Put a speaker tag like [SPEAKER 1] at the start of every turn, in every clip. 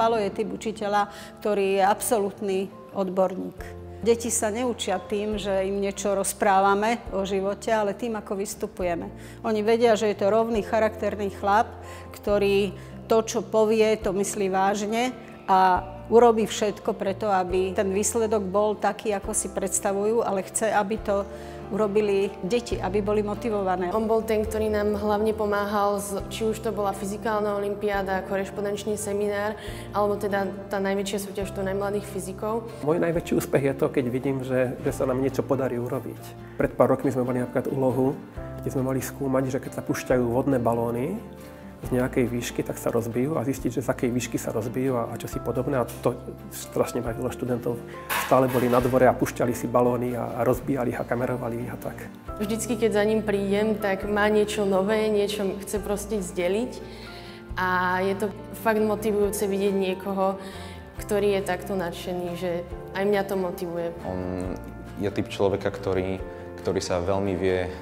[SPEAKER 1] Palo je typ učiteľa, ktorý je absolútny odborník. Deti sa neučia tým, že im niečo rozprávame o živote, ale tým, ako vystupujeme. Oni vedia, že je to rovný charakterný chlap, ktorý to, čo povie, to myslí vážne a urobí všetko preto, aby ten výsledok bol taký, ako si predstavujú, ale chce, aby to urobili deti, aby boli motivované.
[SPEAKER 2] On bol ten, ktorý nám hlavne pomáhal, či už to bola fyzikálna olimpiáda, korešpondenčný seminár, alebo teda tá najväčšia súťaž to najmladých fyzikov.
[SPEAKER 3] Môj najväčší úspech je to, keď vidím, že, že sa nám niečo podarí urobiť. Pred pár rokmi sme mali napríklad úlohu, kde sme mali skúmať, že keď sa pušťajú vodné balóny, z nejakej výšky, tak sa rozbijú a zistiť, že z akej výšky sa rozbijú a, a čo si podobné. A to strašne bavilo študentov. Stále boli na dvore a pušťali si balóny a, a rozbíjali ich a kamerovali ich a tak.
[SPEAKER 2] Vždycky, keď za ním prídem, tak má niečo nové, niečo chce proste zdeliť. A je to fakt motivujúce vidieť niekoho, ktorý je takto nadšený, že aj mňa to motivuje.
[SPEAKER 4] On je typ človeka, ktorý, ktorý sa veľmi vie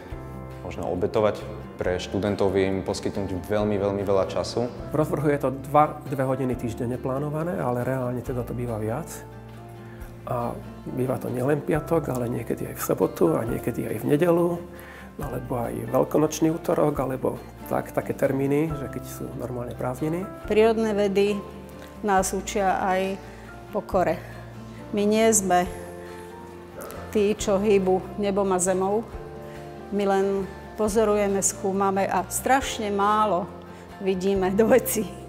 [SPEAKER 4] možno obetovať pre študentov vie im poskytnúť veľmi, veľmi veľa času.
[SPEAKER 3] V rozvrhu je to 2, 2 hodiny týždenne plánované, ale reálne teda to býva viac. A býva to nielen piatok, ale niekedy aj v sobotu a niekedy aj v nedelu, alebo aj veľkonočný útorok, alebo tak, také termíny, že keď sú normálne prázdniny.
[SPEAKER 1] Prírodné vedy nás učia aj pokore. My nie sme tí, čo hýbu nebom a zemou. My len pozorujeme, skúmame a strašne málo vidíme do veci.